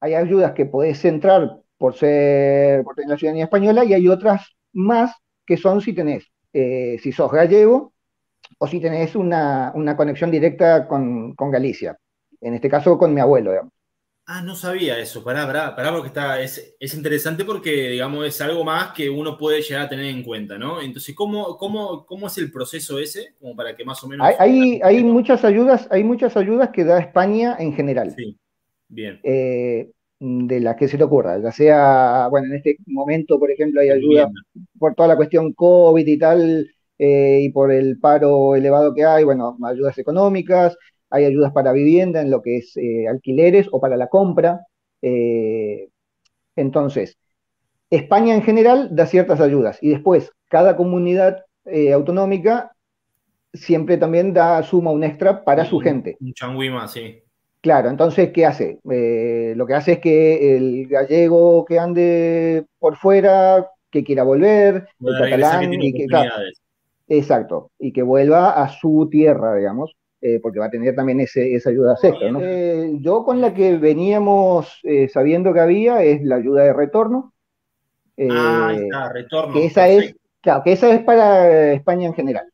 hay ayudas que podés entrar por ser por tener la ciudadanía española y hay otras más que son si tenés, eh, si sos gallego o si tenés una, conexión directa con, Galicia. En este caso con mi abuelo, digamos. Ah, no sabía eso. Pará, pará, pará, porque está, es, interesante porque, digamos, es algo más que uno puede llegar a tener en cuenta, ¿no? Entonces, ¿cómo, cómo, cómo es el proceso ese? Como para que más o menos... Hay, hay, muchas ayudas, hay muchas ayudas que da España en general. Sí, bien. Eh, de las que se te ocurra, ya sea, bueno, en este momento, por ejemplo, hay ayuda por toda la cuestión COVID y tal, eh, y por el paro elevado que hay, bueno, ayudas económicas, hay ayudas para vivienda en lo que es eh, alquileres o para la compra. Eh, entonces, España en general da ciertas ayudas y después cada comunidad autonómica siempre también da, suma un extra para su gente. Un changüí más, sí. Claro, entonces, ¿qué hace? Eh, lo que hace es que el gallego que ande por fuera, que quiera volver, el catalán, y que, exacto, y que vuelva a su tierra, digamos, eh, porque va a tener también ese, esa ayuda extra. ¿no? Eh, yo con la que veníamos sabiendo que había es la ayuda de retorno. ah, está, retorno. Que esa, es, claro, que esa es para España en general.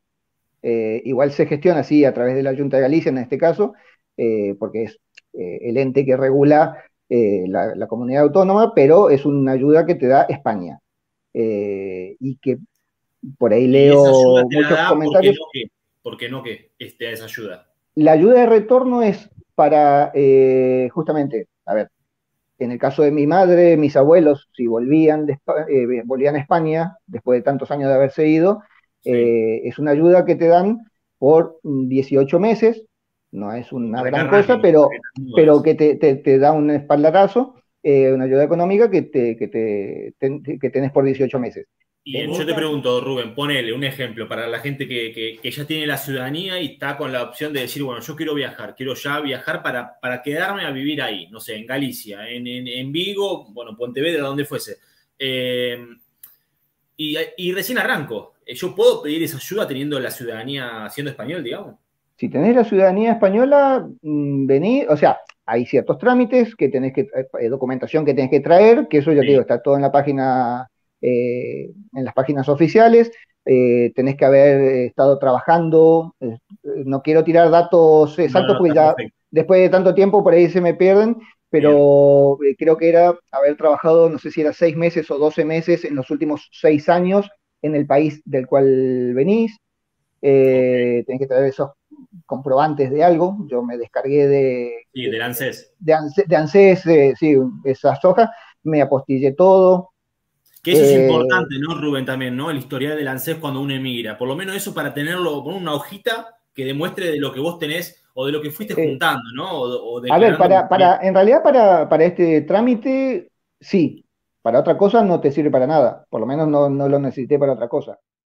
igual se gestiona así a través de la Junta de Galicia en este caso, eh, porque es eh, el ente que regula eh, la, comunidad autónoma, pero es una ayuda que te da España. y que por ahí leo muchos comentarios. ¿Por qué no que este, esa ayuda? La ayuda de retorno es para, justamente, a ver, en el caso de mi madre, mis abuelos, si volvían, volvían a España después de tantos años de haberse ido, es una ayuda que te dan por 18 meses no es una gran cosa, pero, pero que te, da un espaldarazo, eh, una ayuda económica que, te, que, te, que tenés por 18 meses. Y yo te pregunto, Rubén, ponele un ejemplo para la gente que, ya tiene la ciudadanía y está con la opción de decir, bueno, yo quiero viajar, quiero ya viajar para, para quedarme a vivir ahí, no sé, en Galicia, en, en, Vigo, bueno, Pontevedra, donde fuese. Eh, y, y, recién arranco. ¿Yo puedo pedir esa ayuda teniendo la ciudadanía siendo español, digamos? Si tenés la ciudadanía española, mm, vení, o sea, hay ciertos trámites que tenés que, eh, eh, documentación que tenés que traer, que eso ya te digo, está todo en la página, eh, en las páginas oficiales, tenés que haber estado trabajando, no quiero tirar datos exactos porque ya después de tanto tiempo por ahí se me pierden, pero creo que era haber trabajado, no sé si era seis meses o doce meses en los últimos seis años en el país del cual venís, tenés que traer esos comprobantes de algo. Yo me descargué de. Sí, del ANSES. De, ANSES, sí, esas hojas, me apostillé todo. Que eso es eh, importante, ¿no, Rubén? También, ¿no? El historial del ANSES cuando uno emigra. Por lo menos eso para tenerlo con una hojita que demuestre de lo que vos tenés o de lo que fuiste juntando, ¿no? a ver, para, para, en realidad para, para este trámite, sí. Para otra cosa no te sirve para nada. Por lo menos no, no lo necesité para otra cosa.